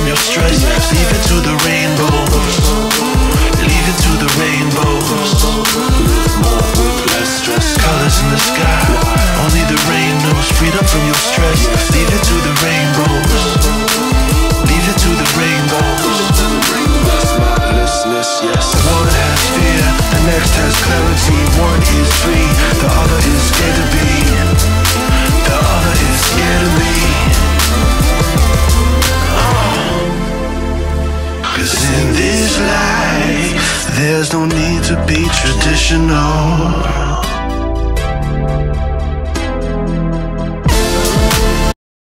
from your stress. Leave it to the rainbows. Leave it to the with less stress. Colors in the sky. Only the rain knows freedom from your stress. This life, there's no need to be traditional.